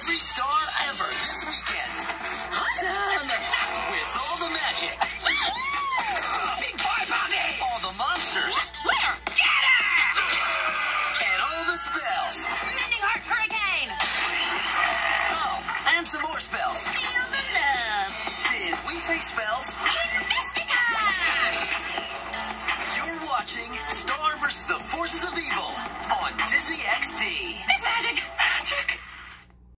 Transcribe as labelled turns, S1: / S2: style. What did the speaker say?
S1: every star ever this weekend.
S2: Awesome!
S1: With all the magic.
S2: Big boy Bobby!
S1: All the monsters.
S2: Where? Get her!
S1: And all the spells.
S2: Mending Heart Hurricane!
S1: So, and some more spells.
S2: Feel the love.
S1: Did we say spells?